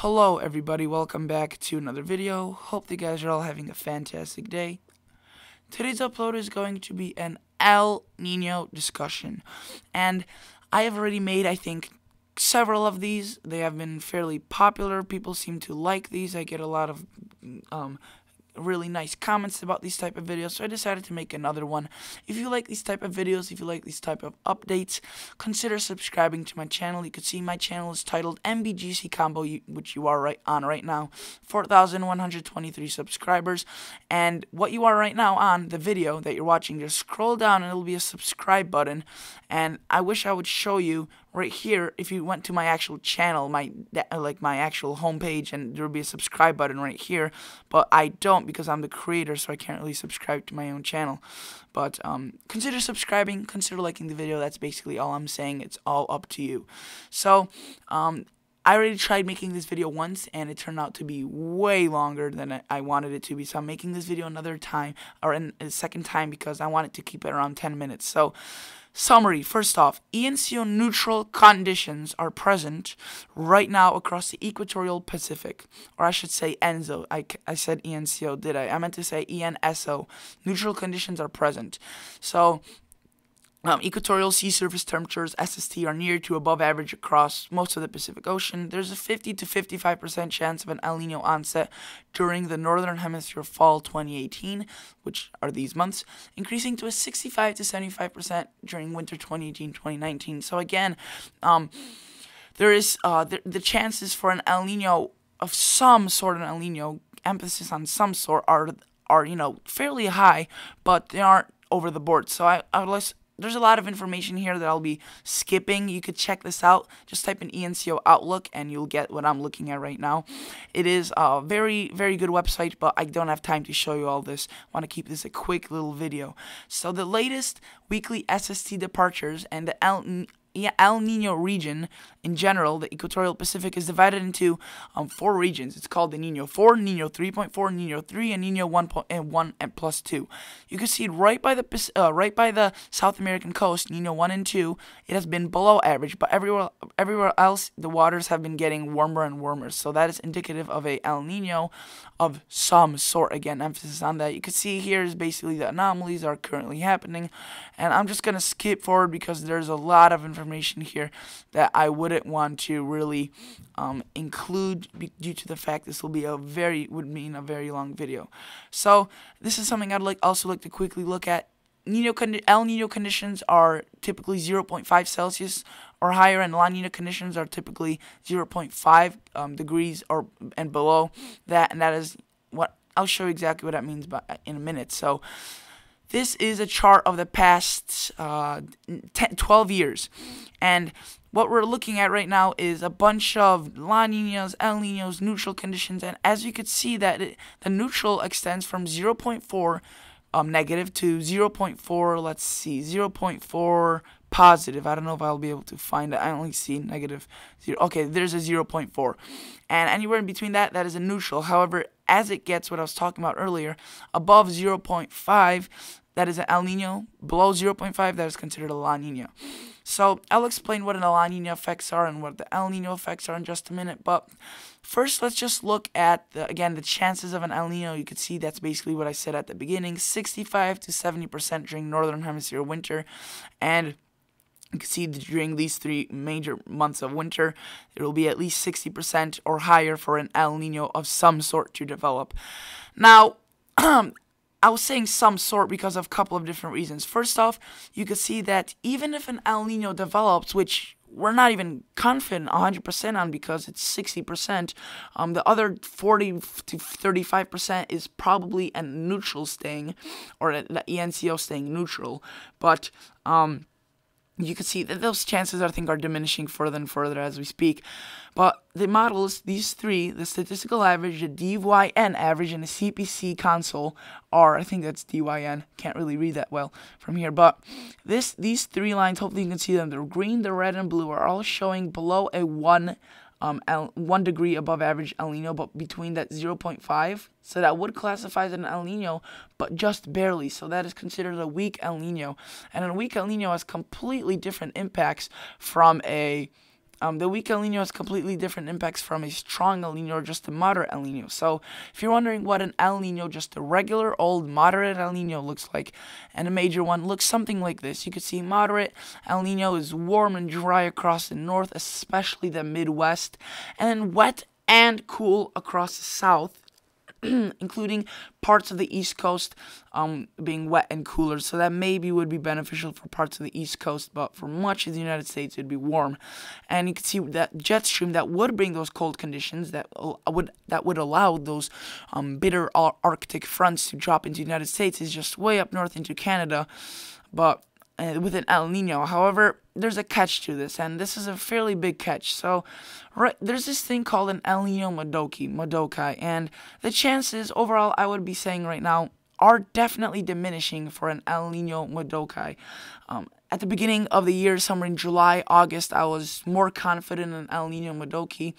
Hello everybody, welcome back to another video. Hope you guys are all having a fantastic day. Today's upload is going to be an El Nino discussion. And I have already made, I think, several of these. They have been fairly popular. People seem to like these. I get a lot of um, really nice comments about these type of videos so I decided to make another one. If you like these type of videos if you like these type of updates consider subscribing to my channel. You can see my channel is titled MBGC combo which you are right on right now. 4123 subscribers. And what you are right now on the video that you're watching just scroll down and it'll be a subscribe button. And I wish I would show you right here if you went to my actual channel my like my actual homepage and there would be a subscribe button right here. But I don't because I'm the creator so I can't really subscribe to my own channel. But um, consider subscribing consider liking the video. That's basically all I'm saying. It's all up to you. So um, I already tried making this video once and it turned out to be way longer than I wanted it to be. So I'm making this video another time or a second time because I wanted to keep it around 10 minutes. So Summary First off, ENCO neutral conditions are present right now across the equatorial Pacific. Or I should say ENSO. I, I said ENCO, did I? I meant to say ENSO. Neutral conditions are present. So um, equatorial sea surface temperatures, SST, are near to above average across most of the Pacific Ocean. There's a 50 to 55% chance of an El Nino onset during the Northern Hemisphere fall 2018, which are these months, increasing to a 65 to 75% during winter 2018-2019. So again, um, there is uh, the, the chances for an El Nino of some sort an El Nino, emphasis on some sort, are are you know fairly high, but they aren't over the board. So I, I would there's a lot of information here that I'll be skipping. You could check this out. Just type in ENCO Outlook and you'll get what I'm looking at right now. It is a very, very good website, but I don't have time to show you all this. I want to keep this a quick little video. So the latest weekly SST departures and the El Nino region in general, the equatorial Pacific is divided into um, four regions. It's called the Nino 4, Nino 3.4, Nino 3, and Nino 1 and 1 and plus 2. You can see right by the uh, right by the South American coast, Nino 1 and 2, it has been below average, but everywhere everywhere else the waters have been getting warmer and warmer. So that is indicative of a El Nino of some sort. Again, emphasis on that. You can see here is basically the anomalies are currently happening, and I'm just gonna skip forward because there's a lot of information information here that I wouldn't want to really um, include due to the fact this will be a very would mean a very long video. So this is something I'd like also like to quickly look at. Nino El Nino conditions are typically 0.5 Celsius or higher, and La Nina conditions are typically 0.5 um, degrees or and below that, and that is what I'll show you exactly what that means in a minute. So this is a chart of the past uh, 10, 12 years. And what we're looking at right now is a bunch of La Ninas, El Ninos, neutral conditions. And as you could see that it, the neutral extends from 0.4 um, negative to 0.4, let's see, 0.4 positive. I don't know if I'll be able to find it. I only see negative zero. Okay, there's a 0.4. And anywhere in between that, that is a neutral. However, as it gets what I was talking about earlier, above 0.5, that is an El Nino. Below 0.5, that is considered a La Nina. So I'll explain what an La Nina effects are and what the El Nino effects are in just a minute. But first, let's just look at, the, again, the chances of an El Nino. You can see that's basically what I said at the beginning. 65 to 70% during Northern Hemisphere winter. And you can see that during these three major months of winter, there will be at least 60% or higher for an El Nino of some sort to develop. Now, I was saying some sort because of a couple of different reasons. First off, you can see that even if an El Nino develops, which we're not even confident 100% on because it's 60%, um, the other 40 to 35% is probably a neutral staying, or the ENCO staying neutral. But, um, you can see that those chances I think are diminishing further and further as we speak. But the models, these three, the statistical average, the DYN average, and the CPC console are, I think that's DYN, can't really read that well from here, but this these three lines, hopefully you can see them, the green, the red, and blue are all showing below a 1 um, one degree above average El Nino, but between that 0.5. So that would classify as an El Nino, but just barely. So that is considered a weak El Nino. And a weak El Nino has completely different impacts from a um, the weak El Nino has completely different impacts from a strong El Nino or just a moderate El Nino. So, if you're wondering what an El Nino, just a regular old moderate El Nino looks like, and a major one looks something like this, you can see moderate El Nino is warm and dry across the north, especially the Midwest, and wet and cool across the south including parts of the East Coast um, being wet and cooler. So that maybe would be beneficial for parts of the East Coast, but for much of the United States, it'd be warm. And you can see that jet stream that would bring those cold conditions that would that would allow those um, bitter Arctic fronts to drop into the United States is just way up north into Canada, but uh, with an El Nino. However, there's a catch to this, and this is a fairly big catch. So, right, there's this thing called an El Nino Modoki, Modokai, and the chances overall, I would be saying right now, are definitely diminishing for an El Nino Modokai. Um, at the beginning of the year, somewhere in July, August, I was more confident in El Nino Modoki.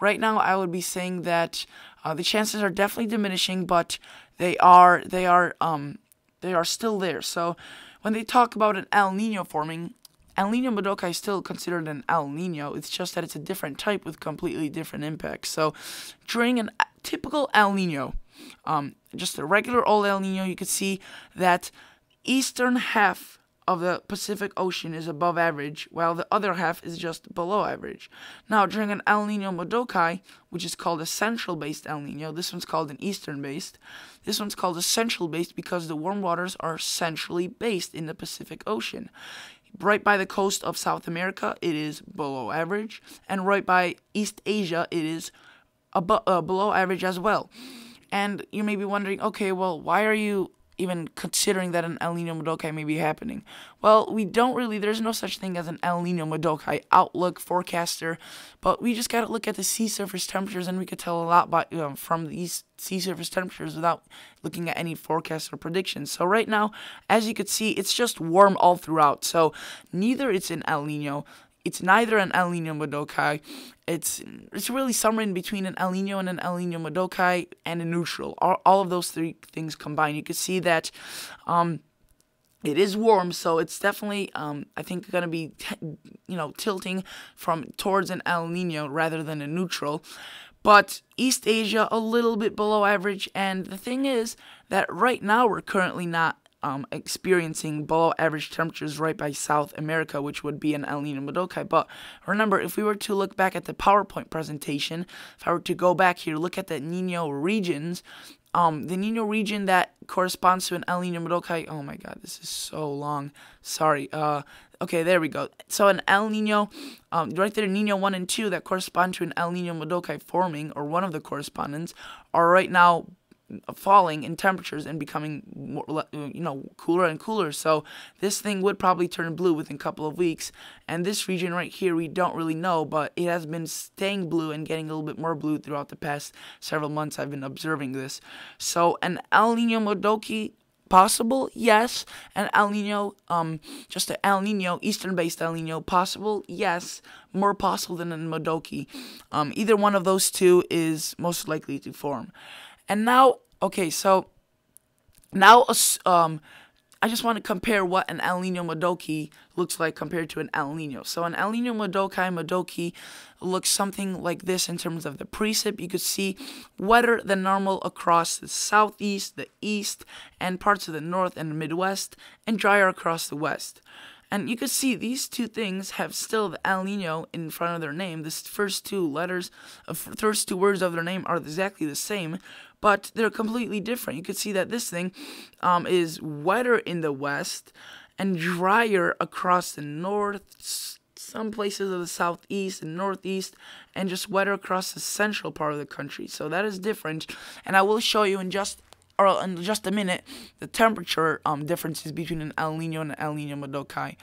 Right now, I would be saying that uh, the chances are definitely diminishing, but they are they are um they are still there. So when they talk about an El Nino forming, El Nino Modoka is still considered an El Nino. It's just that it's a different type with completely different impacts. So during a typical El Nino, um, just a regular old El Nino, you could see that eastern half of the Pacific Ocean is above average, while the other half is just below average. Now, during an El Nino Modokai, which is called a central based El Nino, this one's called an eastern based. This one's called a central based because the warm waters are centrally based in the Pacific Ocean. Right by the coast of South America, it is below average, and right by East Asia, it is abo- uh, below average as well. And you may be wondering, okay, well, why are you even considering that an El Nino Modokai may be happening? Well, we don't really, there's no such thing as an El Nino Modokai outlook forecaster, but we just got to look at the sea surface temperatures and we could tell a lot by, you know, from these sea surface temperatures without looking at any forecasts or predictions. So right now, as you could see, it's just warm all throughout. So neither it's an El Nino, it's neither an El Nino Modokai. It's it's really somewhere in between an El Nino and an El Nino Modokai and a neutral. All, all of those three things combined. You can see that um, it is warm, so it's definitely um, I think going to be you know tilting from towards an El Nino rather than a neutral. But East Asia a little bit below average, and the thing is that right now we're currently not um, experiencing below average temperatures right by South America, which would be an El Nino Modokai. But remember, if we were to look back at the PowerPoint presentation, if I were to go back here, look at the Nino regions, um, the Nino region that corresponds to an El Nino Modokai. Oh my God, this is so long. Sorry. Uh, okay, there we go. So an El Nino, um, right there, Nino one and two that correspond to an El Nino Modokai forming, or one of the correspondents, are right now falling in temperatures and becoming more, you know cooler and cooler. So this thing would probably turn blue within a couple of weeks. And this region right here we don't really know but it has been staying blue and getting a little bit more blue throughout the past several months I've been observing this. So an El Nino Modoki possible? Yes. An El Nino um just an El Nino eastern based El Nino possible? Yes. More possible than a Modoki. Um either one of those two is most likely to form and now, okay, so now um, I just want to compare what an El Nino Modoki looks like compared to an El Nino. So an El Nino Modoki looks something like this in terms of the precip. You could see wetter than normal across the southeast, the east, and parts of the north and the midwest, and drier across the west. And you can see these two things have still the El Nino in front of their name. The first two letters, uh, first two words of their name are exactly the same, but they're completely different. You can see that this thing um, is wetter in the west and drier across the north, some places of the southeast and northeast, and just wetter across the central part of the country. So that is different, and I will show you in just or in just a minute the temperature um, differences between an El Nino and an El Nino Modokai.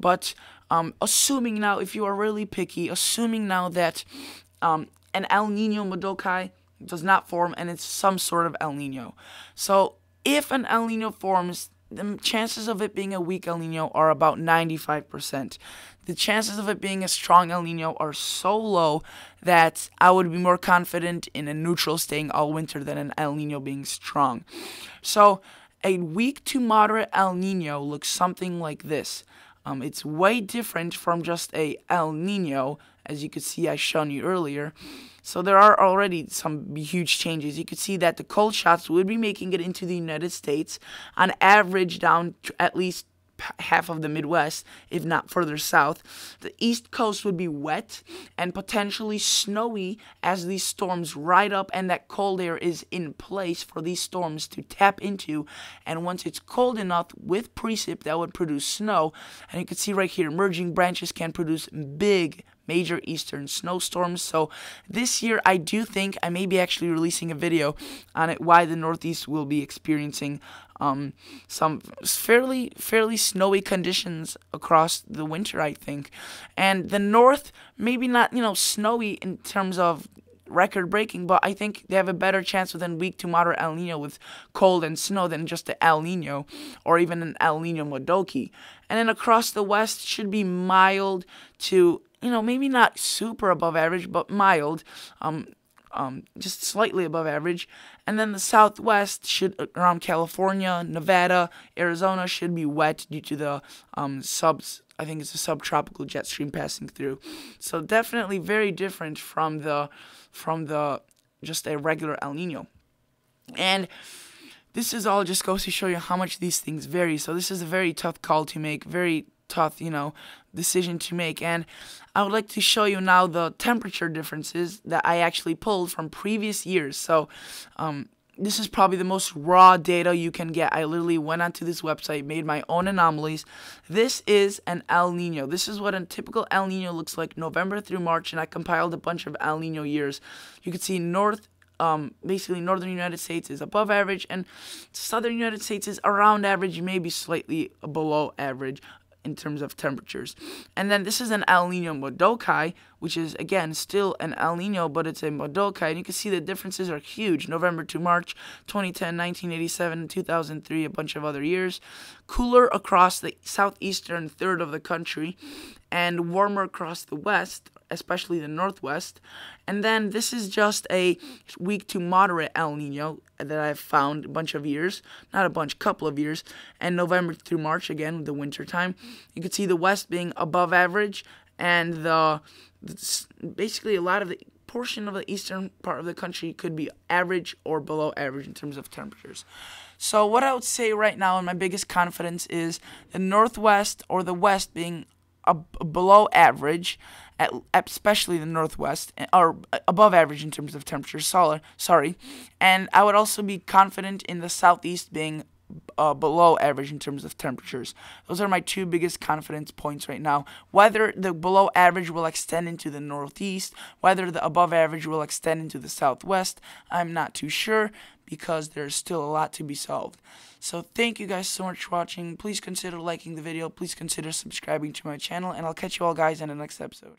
But um, assuming now, if you are really picky, assuming now that um, an El Nino Modokai does not form and it's some sort of El Nino. So if an El Nino forms, the chances of it being a weak El Nino are about 95%. The chances of it being a strong El Nino are so low that I would be more confident in a neutral staying all winter than an El Nino being strong. So a weak to moderate El Nino looks something like this. Um, it's way different from just a El Nino as you could see I shown you earlier. So there are already some huge changes. You could see that the cold shots would be making it into the United States on average down at least half of the Midwest, if not further south. The East Coast would be wet and potentially snowy as these storms ride up and that cold air is in place for these storms to tap into. And once it's cold enough with precip, that would produce snow. And you can see right here, emerging branches can produce big, major eastern snowstorms. So this year, I do think I may be actually releasing a video on it why the Northeast will be experiencing um, some fairly fairly snowy conditions across the winter. I think, and the North maybe not you know snowy in terms of record breaking, but I think they have a better chance within weak to moderate El Nino with cold and snow than just the El Nino or even an El Nino Modoki. And then across the west should be mild to you know, maybe not super above average, but mild, um, um, just slightly above average. And then the southwest should around California, Nevada, Arizona should be wet due to the um, subs. I think it's a subtropical jet stream passing through. So definitely very different from the from the just a regular El Nino. And this is all just goes to show you how much these things vary. So this is a very tough call to make, very tough, you know, decision to make. And I would like to show you now the temperature differences that I actually pulled from previous years. So, um, this is probably the most raw data you can get. I literally went onto this website, made my own anomalies. This is an El Nino. This is what a typical El Nino looks like November through March, and I compiled a bunch of El Nino years. You can see North um, basically northern United States is above average and southern United States is around average, maybe slightly below average in terms of temperatures. And then this is an El Nino Modoki, which is again still an El Nino, but it's a Modoki. And you can see the differences are huge. November to March, 2010, 1987, 2003, a bunch of other years. Cooler across the southeastern third of the country and warmer across the west especially the northwest. And then this is just a weak to moderate El Nino that I've found a bunch of years, not a bunch, couple of years, and November through March again, the winter time. You can see the west being above average, and the basically a lot of the portion of the eastern part of the country could be average or below average in terms of temperatures. So what I would say right now, and my biggest confidence is the northwest or the west being below average, at, especially the northwest, or above average in terms of temperature. Solid, sorry, and I would also be confident in the southeast being uh, below average in terms of temperatures. Those are my two biggest confidence points right now. Whether the below average will extend into the northeast, whether the above average will extend into the southwest, I'm not too sure because there's still a lot to be solved. So thank you guys so much for watching. Please consider liking the video. Please consider subscribing to my channel, and I'll catch you all guys in the next episode.